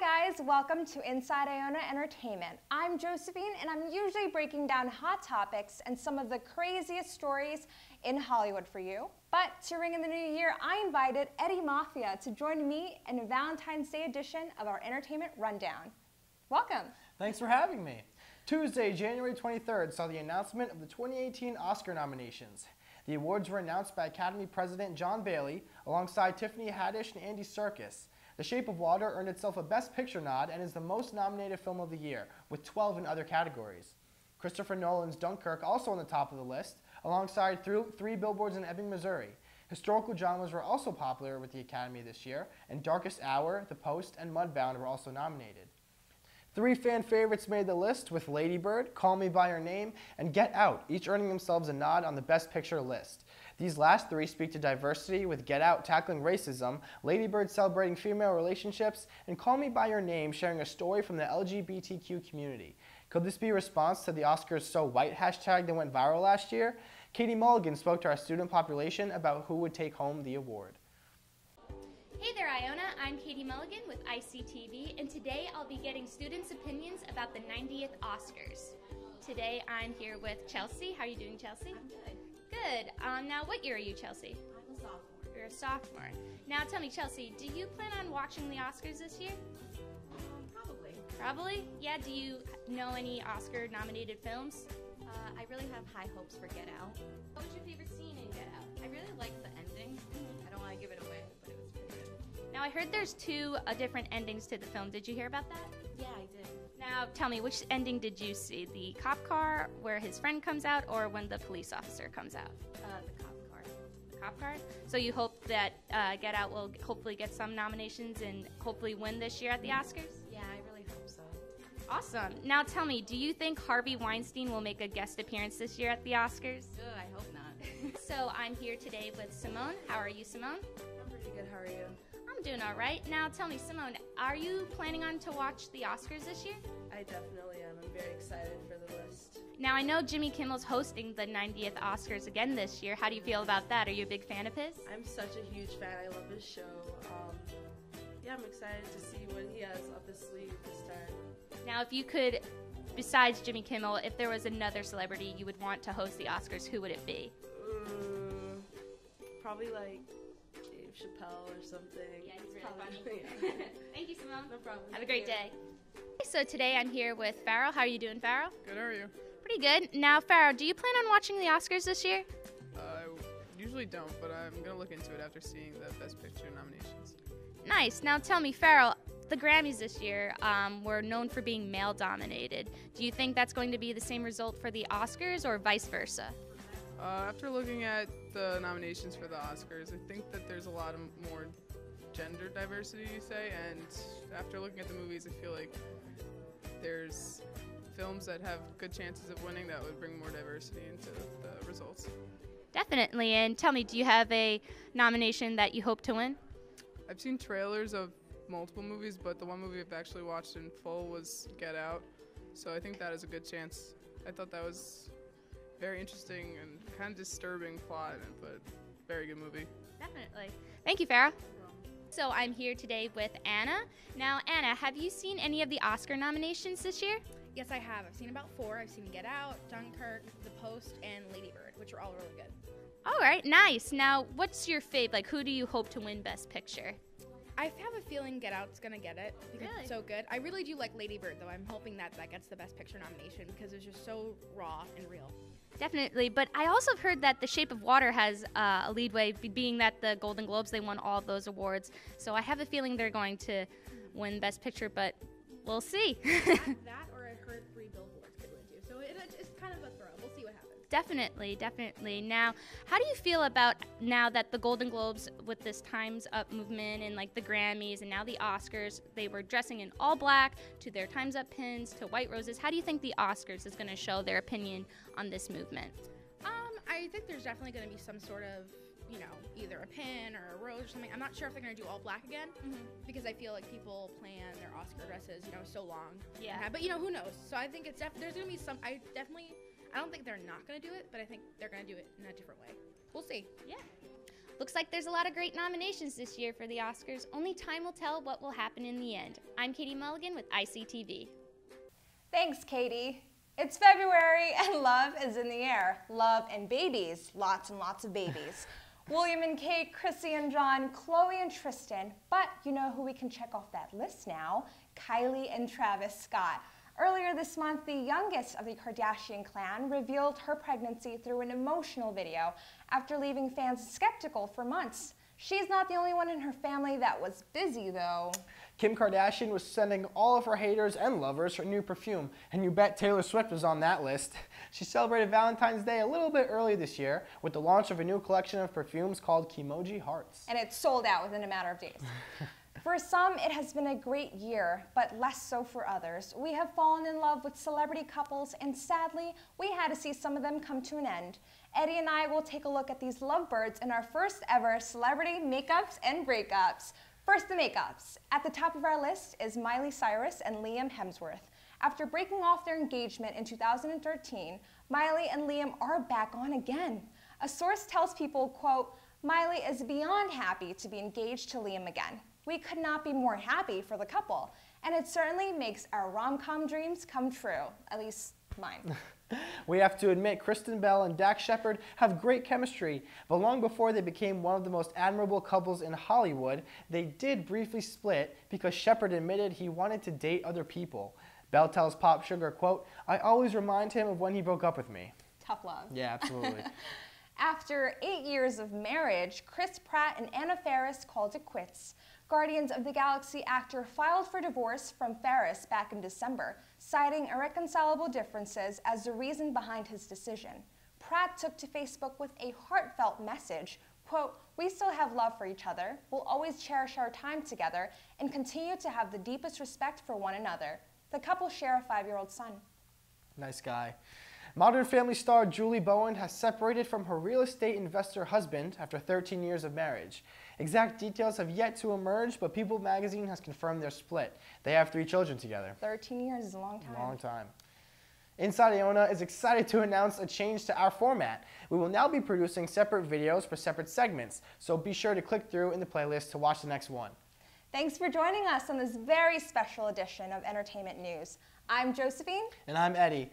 Hi guys, welcome to Inside Iona Entertainment. I'm Josephine and I'm usually breaking down hot topics and some of the craziest stories in Hollywood for you. But to ring in the new year, I invited Eddie Maffia to join me in a Valentine's Day edition of our Entertainment Rundown. Welcome. Thanks for having me. Tuesday, January 23rd saw the announcement of the 2018 Oscar nominations. The awards were announced by Academy President John Bailey alongside Tiffany Haddish and Andy Serkis. The Shape of Water earned itself a Best Picture nod and is the most nominated film of the year, with 12 in other categories. Christopher Nolan's Dunkirk also on the top of the list, alongside Three Billboards in Ebbing, Missouri. Historical dramas were also popular with the Academy this year, and Darkest Hour, The Post, and Mudbound were also nominated. Three fan favorites made the list with Lady Bird, Call Me By Your Name, and Get Out, each earning themselves a nod on the Best Picture list. These last three speak to diversity with Get Out tackling racism, Ladybird celebrating female relationships, and Call Me By Your Name sharing a story from the LGBTQ community. Could this be a response to the Oscars So White hashtag that went viral last year? Katie Mulligan spoke to our student population about who would take home the award. Hey there, Iona. I'm Katie Mulligan with ICTV, and today I'll be getting students' opinions about the 90th Oscars. Today I'm here with Chelsea. How are you doing, Chelsea? I'm good. Good. Um, now, what year are you, Chelsea? I'm a sophomore. You're a sophomore. Now, tell me, Chelsea, do you plan on watching the Oscars this year? Um, probably. Probably? Yeah, do you know any Oscar nominated films? Uh, I really have high hopes for Get Out. What was your favorite scene in Get Out? I heard there's two uh, different endings to the film. Did you hear about that? Yeah, I did. Now, tell me, which ending did you see? The cop car where his friend comes out, or when the police officer comes out? Uh, the cop car. The cop car? So you hope that uh, Get Out will hopefully get some nominations and hopefully win this year at the Oscars? Awesome. Now tell me, do you think Harvey Weinstein will make a guest appearance this year at the Oscars? Ugh, I hope not. so I'm here today with Simone. How are you, Simone? I'm pretty good. How are you? I'm doing all right. Now tell me, Simone, are you planning on to watch the Oscars this year? I definitely am. I'm very excited for the list. Now I know Jimmy Kimmel's hosting the 90th Oscars again this year. How do you feel about that? Are you a big fan of his? I'm such a huge fan. I love his show. Um, yeah, I'm excited to see what he has up his sleeve this time. Now, if you could, besides Jimmy Kimmel, if there was another celebrity you would want to host the Oscars, who would it be? Uh, probably like Dave Chappelle or something. Yeah, he's really Probably- funny. Thank you, Simone. no problem. Have a great day. So today I'm here with Farrell. How are you doing, Farrell? Good, how are you? Pretty good. Now, Farrell, do you plan on watching the Oscars this year? Uh, I usually don't, but I'm gonna look into it after seeing the Best Picture nominations. Nice. Now tell me, Farrell, the Grammys this year um, were known for being male dominated. Do you think that's going to be the same result for the Oscars or vice versa? Uh, after looking at the nominations for the Oscars, I think that there's a lot of more gender diversity, you say, and after looking at the movies, I feel like there's films that have good chances of winning that would bring more diversity into the results. Definitely. And tell me, do you have a nomination that you hope to win? I've seen trailers of multiple movies, but the one movie I've actually watched in full was Get Out, so I think that is a good chance. I thought that was very interesting and kind of disturbing plot, but very good movie. Definitely. Thank you, Farrah. So I'm here today with Anna. Now, Anna, have you seen any of the Oscar nominations this year? Yes, I have. I've seen about four. I've seen Get Out, Dunkirk, The Post, and Lady Bird, which are all really good. All right, nice. Now, what's your fave? Like, who do you hope to win Best Picture? I have a feeling Get Out's gonna get it because Really? it's so good. I really do like Lady Bird though. I'm hoping that that gets the Best Picture nomination because it's just so raw and real. Definitely, but I also have heard that The Shape of Water has uh, a lead way, being that the Golden Globes they won all those awards. So I have a feeling they're going to win Best Picture, but we'll see. that, that definitely, definitely. Now, how do you feel about now that the Golden Globes with this Times Up movement and like the Grammys and now the Oscars, they were dressing in all black to their Times Up pins to white roses. How do you think the Oscars is going to show their opinion on this movement? Um, I think there's definitely going to be some sort of, you know, either a pin or a rose or something. I'm not sure if they're going to do all black again because I feel like people plan their Oscar dresses, you know, so long. Yeah. But you know, who knows? So I think it's def- there's going to be some. I definitely. I don't think they're not going to do it, but I think they're going to do it in a different way. We'll see. Yeah. Looks like there's a lot of great nominations this year for the Oscars. Only time will tell what will happen in the end. I'm Katie Mulligan with ICTV. Thanks, Katie. It's February and love is in the air. Love and babies, lots and lots of babies. William and Kate, Chrissy and John, Chloe and Tristan. But you know who we can check off that list now? Kylie and Travis Scott. Earlier this month, the youngest of the Kardashian clan revealed her pregnancy through an emotional video after leaving fans skeptical for months. She's not the only one in her family that was busy, though. Kim Kardashian was sending all of her haters and lovers her new perfume, and you bet Taylor Swift was on that list. She celebrated Valentine's Day a little bit early this year with the launch of a new collection of perfumes called Kimoji Hearts. And it sold out within a matter of days. For some, it has been a great year, but less so for others. We have fallen in love with celebrity couples, and sadly, we had to see some of them come to an end. Eddie and I will take a look at these lovebirds in our first ever celebrity makeups and breakups. First, the makeups. At the top of our list is Miley Cyrus and Liam Hemsworth. After breaking off their engagement in 2013, Miley and Liam are back on again. A source tells people, quote, Miley is beyond happy to be engaged to Liam again. We could not be more happy for the couple, and it certainly makes our rom-com dreams come true, at least mine. We have to admit, Kristen Bell and Dax Shepard have great chemistry, but long before they became one of the most admirable couples in Hollywood, they did briefly split because Shepard admitted he wanted to date other people. Bell tells Pop Sugar, quote, I always remind him of when he broke up with me. Tough love. Yeah, absolutely. After eight years of marriage, Chris Pratt and Anna Faris called it quits. Guardians of the Galaxy actor filed for divorce from Faris back in December, citing irreconcilable differences as the reason behind his decision. Pratt took to Facebook with a heartfelt message, quote, we still have love for each other, we'll always cherish our time together, and continue to have the deepest respect for one another. The couple share a five-year-old son. Nice guy. Modern Family star Julie Bowen has separated from her real estate investor husband after 13 years of marriage. Exact details have yet to emerge, but People magazine has confirmed their split. They have three children together. 13 years is a long time. Long time. Inside Iona is excited to announce a change to our format. We will now be producing separate videos for separate segments, so be sure to click through in the playlist to watch the next one. Thanks for joining us on this very special edition of Entertainment News. I'm Josephine. And I'm Eddie.